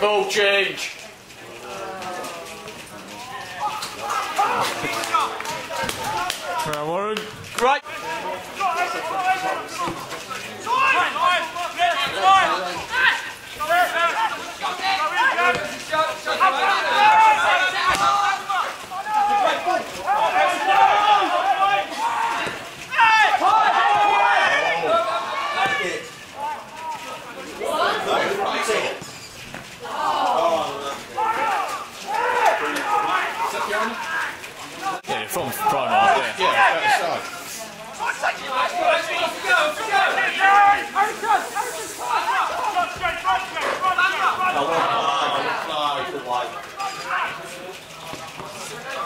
Ball change. Right, Warren. Great. Yeah, from Primark, yeah. Ah, lucky Marcus.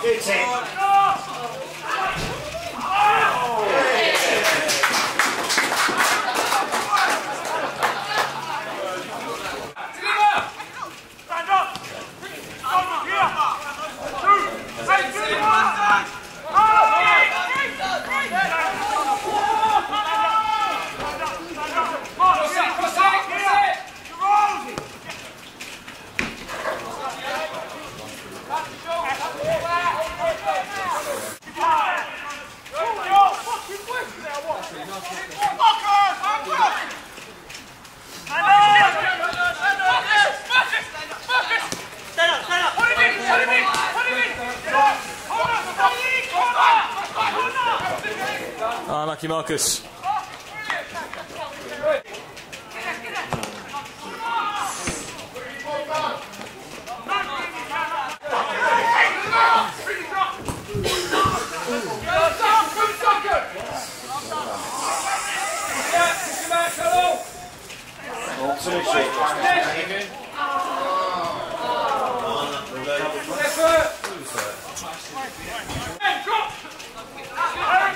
Right defending. Well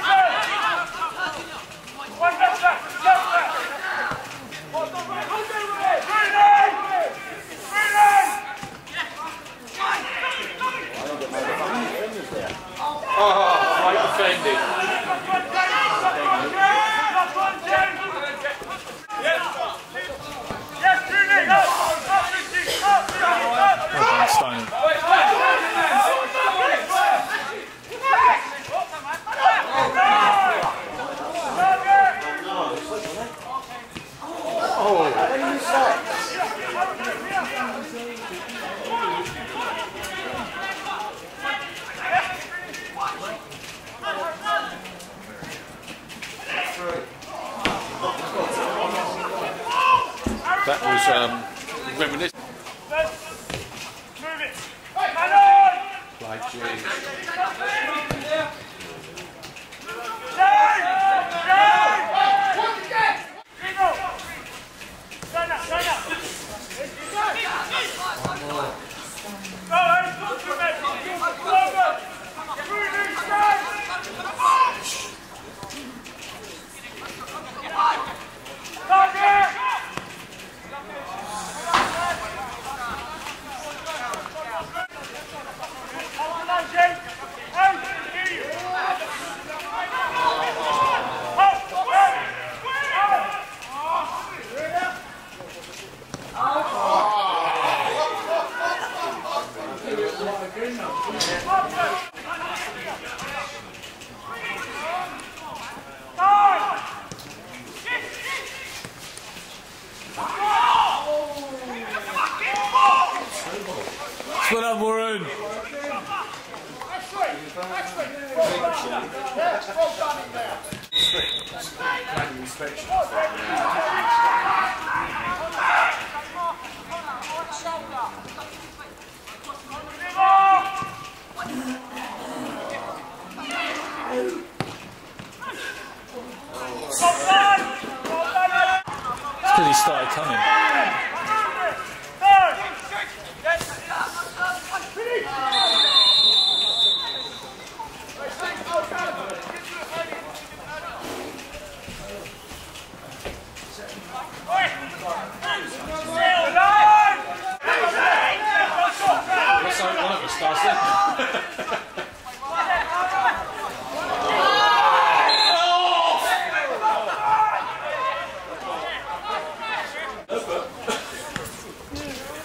done, Stone. That was um, reminiscent. Like, gee. Well It's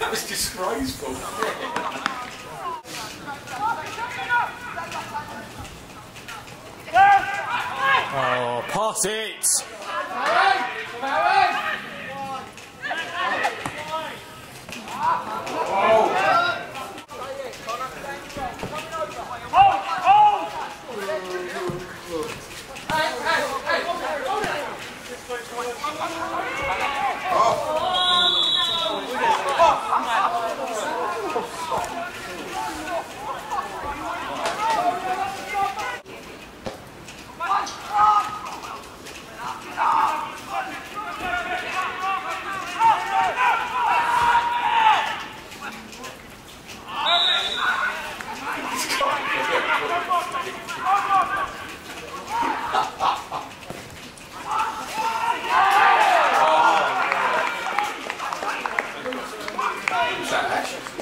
that was disgraceful. Oh, pass it.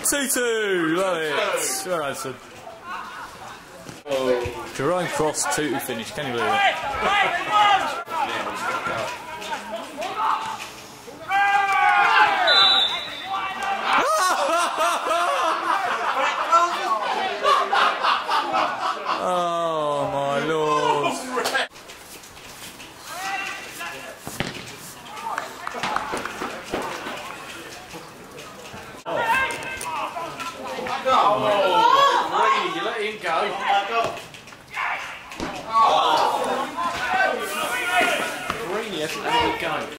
Two two. Love it. Well answered. Oh. Jerome Cross two to finish. Can you believe it? Really, you let him go.